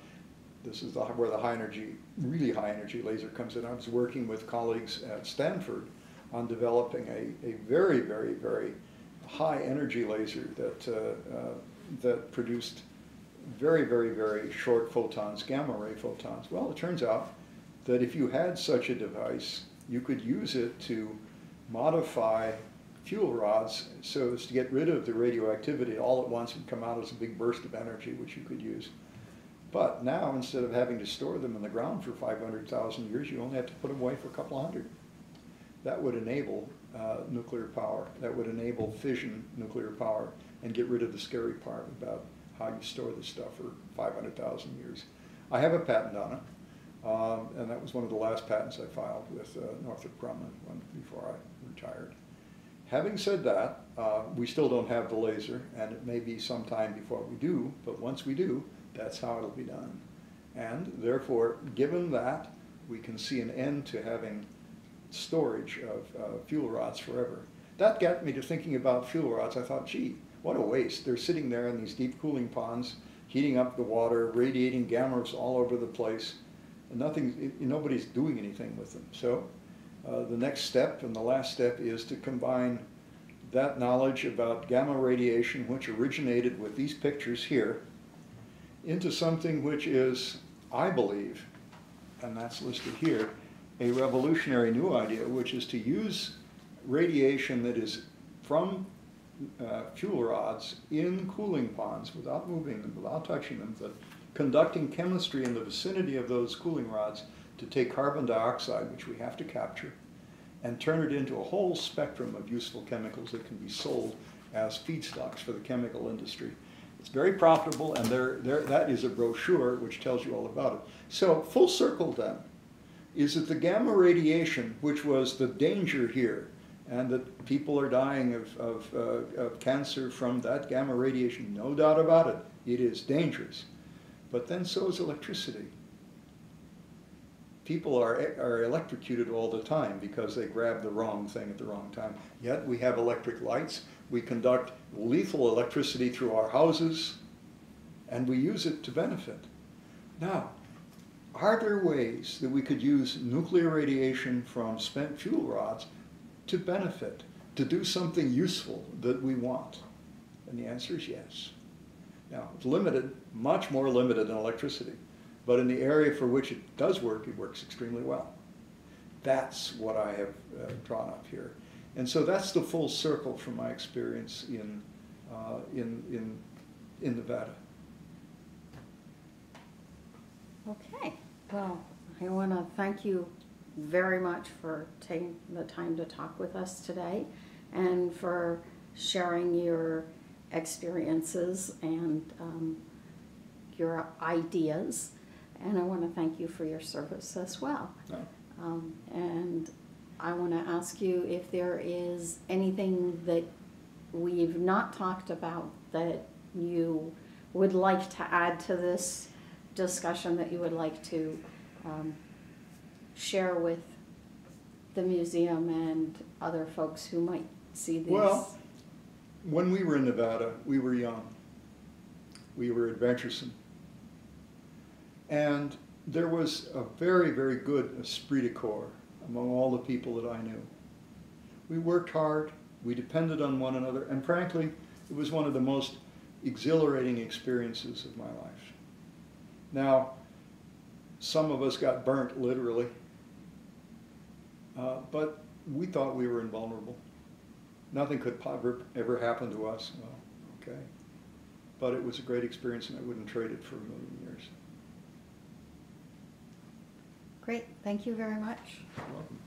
this is the, where the high energy, really high energy laser comes in. I was working with colleagues at Stanford on developing a, a very, very, very high energy laser that, uh, uh, that produced very, very, very short photons, gamma ray photons. Well, it turns out that if you had such a device, you could use it to modify fuel rods so as to get rid of the radioactivity all at once and come out as a big burst of energy which you could use. But now, instead of having to store them in the ground for 500,000 years, you only have to put them away for a couple hundred. That would enable uh, nuclear power. That would enable fission nuclear power and get rid of the scary part about how you store this stuff for 500,000 years. I have a patent on it, um, and that was one of the last patents I filed with uh, Northrop Grumman before I retired. Having said that, uh, we still don't have the laser, and it may be some time before we do, but once we do, that's how it'll be done. And therefore, given that, we can see an end to having storage of uh, fuel rods forever. That got me to thinking about fuel rods. I thought, gee, what a waste. They're sitting there in these deep cooling ponds, heating up the water, radiating gamma rays all over the place, and nothing, nobody's doing anything with them. So uh, the next step and the last step is to combine that knowledge about gamma radiation, which originated with these pictures here, into something which is, I believe, and that's listed here, a revolutionary new idea, which is to use radiation that is from uh, fuel rods in cooling ponds without moving them, without touching them, but conducting chemistry in the vicinity of those cooling rods to take carbon dioxide, which we have to capture, and turn it into a whole spectrum of useful chemicals that can be sold as feedstocks for the chemical industry. It's very profitable, and there, there, that is a brochure which tells you all about it. So, full circle then, is that the gamma radiation, which was the danger here, and that people are dying of, of, uh, of cancer from that gamma radiation, no doubt about it, it is dangerous. But then so is electricity. People are, are electrocuted all the time because they grab the wrong thing at the wrong time. Yet we have electric lights, we conduct lethal electricity through our houses, and we use it to benefit. Now, are there ways that we could use nuclear radiation from spent fuel rods to benefit, to do something useful that we want? And the answer is yes. Now, it's limited, much more limited than electricity, but in the area for which it does work, it works extremely well. That's what I have uh, drawn up here. And so that's the full circle from my experience in, uh, in, in, in Nevada. Okay, well, I want to thank you very much for taking the time to talk with us today and for sharing your experiences and um, your ideas, and I want to thank you for your service as well. Um, and I want to ask you if there is anything that we've not talked about that you would like to add to this discussion that you would like to um, share with the museum and other folks who might see these. Well, when we were in Nevada, we were young. We were adventuresome. And there was a very, very good esprit de corps among all the people that I knew. We worked hard, we depended on one another, and frankly, it was one of the most exhilarating experiences of my life. Now, some of us got burnt literally, uh, but we thought we were invulnerable. Nothing could ever, happen to us. Well, okay. But it was a great experience and I wouldn't trade it for a million years. Great, thank you very much. You're welcome.